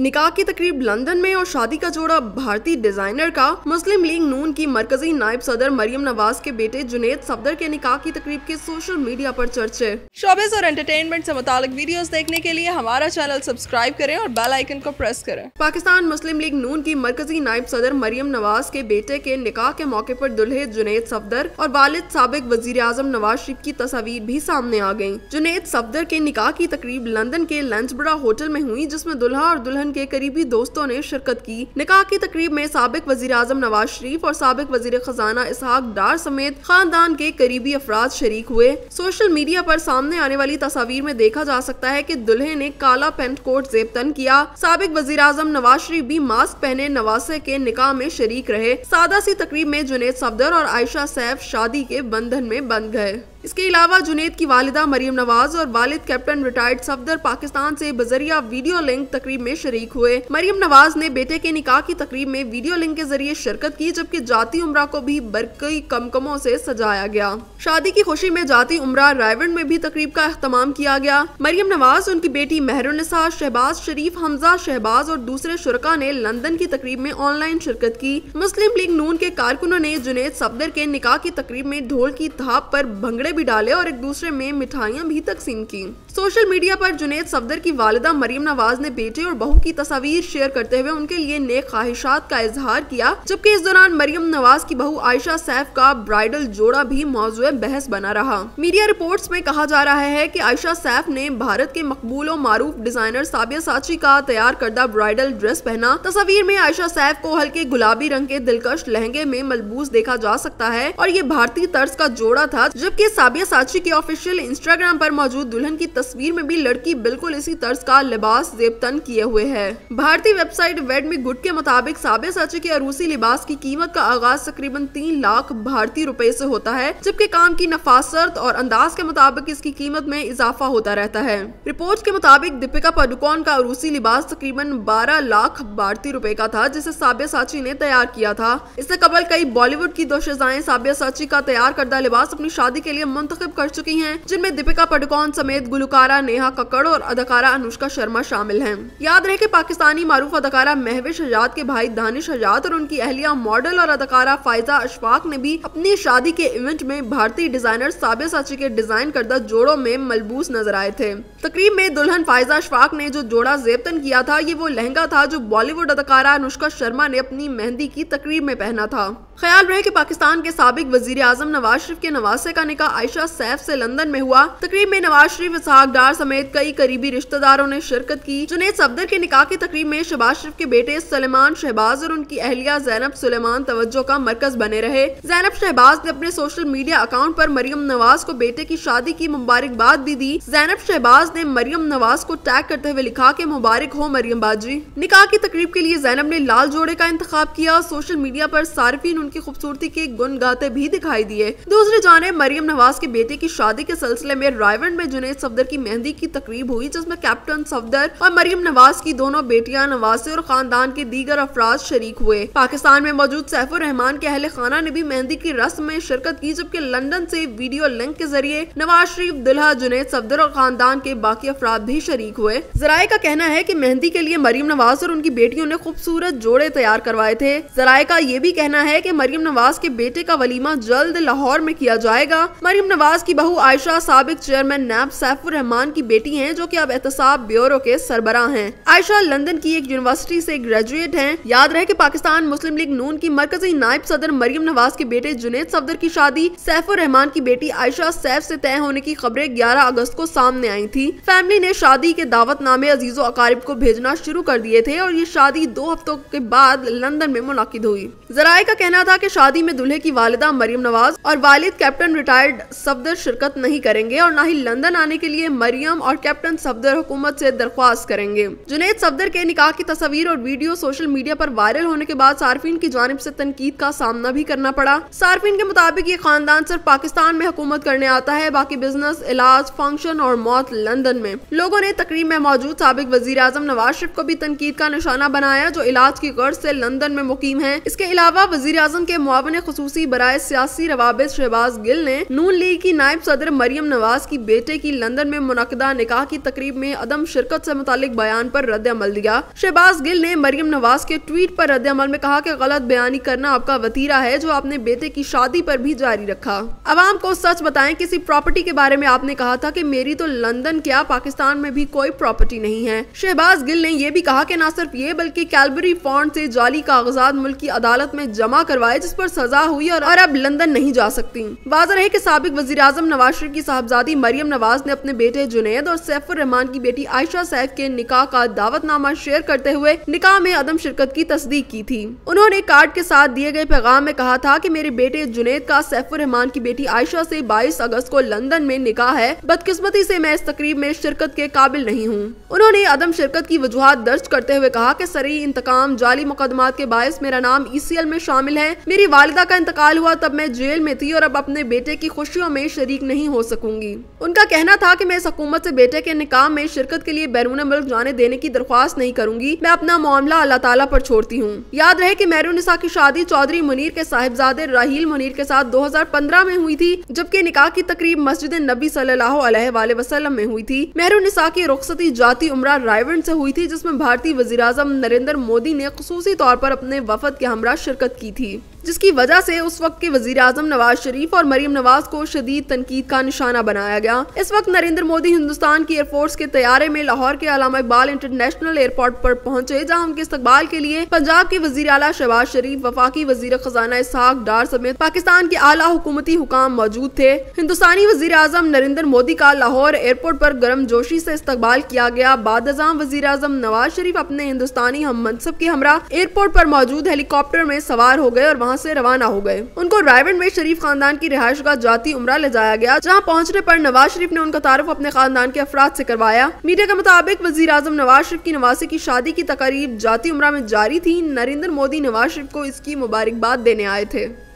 निकाह की तकरीब लंदन में और शादी का जोड़ा भारतीय डिज़ाइनर का मुस्लिम लीग नून की मरकजी नायब सदर मरियम नवाज़ के बेटे जुनेद सफदर के निकाह की तकरीब के सोशल मीडिया पर चर्चे। शोबिस और एंटरटेनमेंट से मुतालिक वीडियोस देखने के लिए हमारा चैनल सब्सक्राइब करें और बेल आइकन को प्रेस करें। पाकिस्तान मुस्लिम लीग नून की मरकजी नायब सदर मरियम नवाज़ के बेटे के निकाह के मौके आरोप दुल्हे जुनेद सफदर और वालिद सबक वज़ीर आज़म नवाज़ शरीफ की तस्वीर भी सामने आ गई जुनेद सफदर के निकाह की तकरीब लंदन के लंचबड़ा होटल में हुई जिसमें दुल्हा और दुल्हन के करीबी दोस्तों ने शिरकत की। निकाह की तकरीब में सबक वजी अजम नवाज़ शरीफ और सबक वज़ीर खजाना इसहाक डार समेत खानदान के करीबी अफराद शरीक हुए। सोशल मीडिया पर सामने आने वाली तस्वीर में देखा जा सकता है की दुल्हे ने काला पेंट कोट जेब तन किया। सबक वज़ीर आज़म नवाज़ शरीफ भी मास्क पहने नवासे के निकाह में शरीक रहे। सादा सी तकरीब में जुनेद सफदर और आयशा सैफ शादी के बंधन में बंध गए। इसके अलावा जुनेद की वालिदा मरियम नवाज़ और वालिद कैप्टन रिटायर्ड सफदर पाकिस्तान से बजरिया वीडियो लिंक तकरीब में शरीक हुए। मरियम नवाज़ ने बेटे के निकाह की तकरीब में वीडियो लिंक के ज़रिए शिरकत की, जबकि जाती उम्र को भी बरकई कमकमों से सजाया गया। शादी की खुशी में जाती उम्र रायवन में भी तकरीब का अहतमाम किया गया। मरियम नवाज़, उनकी बेटी महरुनिसा, शहबाज शरीफ, हमजा शहबाज और दूसरे शुरा ने लंदन की तकरीब में ऑनलाइन शिरकत की। मुस्लिम लीग नून के कारकुनों ने जुनेद सफदर के निकाह की तकरीब में ढोल की थाप पर भंगड़े भी डाले और एक दूसरे में मिठाइयाँ भी तकसीम की। सोशल मीडिया पर जुनेद सफदर की वालदा मरियम नवाज़ ने बेटे और बहू की तस्वीर शेयर करते हुए उनके लिए नेक ख्वाहिशात का इजहार किया, जबकि इस दौरान मरियम नवाज़ की बहू आयशा सैफ का ब्राइडल जोड़ा भी मौजूद बहस बना रहा। मीडिया रिपोर्ट्स में कहा जा रहा है की आयशा सैफ ने भारत के मकबूल और मारूफ डिज़ाइनर साबिया साची का तैयार करदा ब्राइडल ड्रेस पहना। तस्वीर में आयशा सैफ को हल्के गुलाबी रंग के दिलकश लहंगे में मलबूस देखा जा सकता है और ये भारतीय तर्ज का जोड़ा था, जबकि साबिया साची के ऑफिशियल इंस्टाग्राम आरोप मौजूद दुल्हन की तस्वीर में भी लड़की बिल्कुल इसी तर्ज का लिबास जेबतन किए हुए है। भारतीय वेबसाइट वेड में गुड के मुताबिक साबिया साची के अरूसी लिबास की कीमत का आगाज़ तकरीबन तीन लाख भारतीय रुपए से होता है, जबकि काम की नफासत और अंदाज के मुताबिक इसकी कीमत में इजाफा होता रहता है। रिपोर्ट के मुताबिक दीपिका पाडुकोन का अरूसी लिबास तकरीबन बारह लाख भारतीय रुपए का था, जिसे साबिया साची ने तैयार किया था। इससे कबल कई बॉलीवुड की दो शजाएँ साबिया साची का तैयार करदा लिबास अपनी शादी के लिए मुंतखब कर चुकी हैं, जिनमें दीपिका पडुकोन समेत गुलकारा नेहा कक्कड़ और अदाकारा अनुष्का शर्मा शामिल हैं। याद रहे कि पाकिस्तानी मारूफ अदाकारा महविश हजात के भाई दानिश हजात और उनकी अहलिया मॉडल और अदाकारा फायजा अशफाक ने भी अपनी शादी के इवेंट में भारतीय डिज़ाइनर साबिया साची के डिज़ाइन करदा जोड़ों में मलबूस नज़र आए थे। तकरीब में दुल्हन फायजा अशफाक ने जो जोड़ा जेबतन किया था, ये वो लहंगा था जो बॉलीवुड अदाकारा अनुष्का शर्मा ने अपनी मेहंदी की तकरीब में पहना था। ख्याल रहे कि पाकिस्तान के सबक वज़ीर आज़म नवाज़ शरीफ के नवासे का निका आयशा सैफ से लंदन में हुआ। तकरीब में नवाज़ शरीफ, इसहाक डार समेत कई करीबी रिश्तेदारों ने शिरकत की। जुनेद सफदर के निका की तकरीब में शबाज शरीफ के बेटे सलेमान शहबाज और उनकी अहलिया जैनब सुलेमान तवज्जो का मरकज बने रहे। जैनब शहबाज ने अपने सोशल मीडिया अकाउंट पर मरियम नवाज़ को बेटे की शादी की मुबारकबाद भी दी। जैनब शहबाज ने मरियम नवाज़ को टैग करते हुए लिखा के, मुबारक हो मरियम बाजी। निकाह की तकरीब के लिए जैनब ने लाल जोड़े का इंतखब किया सोशल मीडिया आरोप सार्फिन उनकी खूबसूरती के गुन गाते भी दिखाई दिए। दूसरी जाने मरियम नवाज़ के बेटे की शादी के सिलसिले में रायवन में जुनेद सफदर की मेहंदी की तकरीब हुई, जिसमें कैप्टन सफदर और मरियम नवाज़ की दोनों बेटियाँ नवासे और खानदान के दीगर अफराज शरीक हुए। पाकिस्तान में मौजूद सैफुर रहमान के अहल खाना ने भी मेहंदी की रस्म में शिरकत की, जबकि लंदन से वीडियो लिंक के ज़रिए नवाज़ शरीफ, दुल्हा जुनेद सफदर और खानदान के बाकी अफराद भी शरीक हुए। जराये का कहना है की मेहंदी के लिए मरियम नवाज़ और उनकी बेटियों ने खूबसूरत जोड़े तैयार करवाए थे। जराये का ये भी कहना है की मरियम नवाज़ के बेटे का वलीमा जल्द लाहौर में किया जाएगा। मरियम नवाज़ की बहू आयशा सबक, चेयरमैन नैब सैफुर रहमान की बेटी हैं, जो कि अब एहतसाब ब्यूरो के सरबरा हैं। आयशा लंदन की एक यूनिवर्सिटी से ग्रेजुएट हैं। याद रहे कि पाकिस्तान मुस्लिम लीग नून की मरकजी नायब सदर मरियम नवाज़ के बेटे जुनेद सफदर की शादी, सैफुर रहमान की बेटी आयशा सैफ से तय होने की खबरें 11 अगस्त को सामने आई थी। फैमिली ने शादी के दावत नामे अजीजो अकारिब को भेजना शुरू कर दिए थे और ये शादी दो हफ्तों के बाद लंदन में मुनद हुई। जराये का कहना था की शादी में दूल्हे की वालिदा मरियम नवाज़ और वालिद कैप्टन रिटायर्ड सफदर शिरकत नहीं करेंगे और न ही लंदन आने के लिए मरियम और कैप्टन सफदर हुकूमत से दरख्वास्त करेंगे। जुनेद सफदर के निकाह की तस्वीर और वीडियो सोशल मीडिया पर वायरल होने के बाद सार्फिन की जानब से तनकीद का सामना भी करना पड़ा। सार्फिन के मुताबिक ये खानदान सिर्फ़ पाकिस्तान में हुकूमत करने आता है, बाकी बिज़नेस, इलाज, फ़ंक्शन और मौत लंदन में। लोगों ने तकरीब में मौजूद सबक वज़ीर आज़म नवाज़ शरीफ को भी तनकीद का निशाना बनाया, जो इलाज की गर्ज से लंदन में मुकीम है। इसके अलावा वज़ीर आज़म के मुआवन खसूसी बरए सियासी रवाबित शहबाज गिल ने नून लीग की नायब सदर मरियम नवाज़ की बेटे की लंदन में मुनदा निकाह की तकरीब में अदम शिरकत से मुतालिक बयान पर रद्द अमल दिया। शहबाज गिल ने मरियम नवाज़ के ट्वीट पर रद्द अमल में कहा कि गलत बयानी करना आपका वतीरा है, जो आपने बेटे की शादी पर भी जारी रखा। अवाम को सच बताएँ, किसी प्रॉपर्टी के बारे में आपने कहा था कि मेरी तो लंदन क्या पाकिस्तान में भी कोई प्रॉपर्टी नहीं है। शहबाज गिल ने यह भी कहा कि न सिर्फ़ ये, बल्कि कैलबरी फॉन्ट से जाली कागजात मुल्क की अदालत में जमा करवाए जिस पर सजा हुई और, अब लंदन नहीं जा सकती। वाजह है की सबक वजी अजम नवाज़ शरीफ की साहबजादी मरियम नवाज़ ने अपने बेटे जुनेद और सैफुर रहमान की बेटी आयशा सैफ के निकाह का दावतनामा शेयर करते हुए निकाह में अदम शिरकत की तस्दीक की थी। उन्होंने कार्ड के साथ दिए गए पैगाम में कहा था की मेरे बेटे जुनेद का सैफुर रहमान की बेटी आयशा ऐसी बाईस अगस्त को लंदन में निकाह है। बदकिस्मती ऐसी मैं इस तकरीब में शिरकत के काबिल नहीं हूँ। उन्होंने अदम शिरकत की वजूहत दर्ज करते हुए कहा की सरी इंतकाम जाली मुकदमा के बायस मेरा नाम ईसीएल में शामिल है। मेरी वालिदा का इंतकाल हुआ तब मैं जेल में थी और अब अपने बेटे की खुशियों में शरीक नहीं हो सकूँगी। उनका कहना था कि मैं इस हुकूमत से बेटे के निकाम में शिरकत के लिए बैरून मुल्क जाने देने की दरख्वास्त नहीं करूँगी। मैं अपना मामला अल्लाह ताला पर छोड़ती हूँ। याद रहे कि निसा की शादी चौधरी मुनीर के साहिबजादे राहील मुनीर के साथ 2015 में हुई थी, जबकि निकाह की तकरीब मस्जिद नबी सल्लल्लाहु अलैहि वसल्लम में हुई थी। निसा की रुखसती जाती उम्र रायवन से हुई थी, जिसमें भारतीय वजी नरेंद्र मोदी ने खसूसी तौर पर अपने वफद के हमरा शिरकत की थी। जिसकी वजह से उस वक्त के वज़ीर आज़म नवाज़ शरीफ और मरीम नवाज़ को शदीद तनकीद का निशाना बनाया गया। इस वक्त नरेंद्र मोदी हिंदुस्तान की एयरफोर्स के तैयारे में लाहौर के अलामा इकबाल इंटरनेशनल एयरपोर्ट पर पहुँचे, जहाँ उनके इस्तकबाल के लिए पंजाब के वज़ीर अला शहबाज शरीफ, वफाकी वज़ीर खजाना इसहाक डार समेत पाकिस्तान के आला हुकूमती हुकाम मौजूद थे। हिंदुस्तानी वज़ीर आज़म नरेंद्र मोदी का लाहौर एयरपोर्ट पर गर्म जोशी से इस्तकबाल किया गया। बाद वज़ीर आज़म नवाज़ शरीफ अपने हिंदुस्तानी हम, मनसब के हमरा एयरपोर्ट पर मौजूद हेलीकॉप्टर में सवार हो गए और वहाँ से रवाना हो गए। उनको रायवन में शरीफ खानदान की रिहायश का जाती उम्र ले जाया गया, जहाँ पहुँचने आरोप नवाज़ शरीफ ने उनका तारफ अपने खानदान के अफराद ऐसी करवाया। मीडिया के मुताबिक वज़ीर आज़म नवाज़ शरीफ की नवासी की शादी की तकारीब जाती उम्र में जारी थी। नरेंद्र मोदी नवाज़ शरीफ को इसकी मुबारकबाद देने आए थे।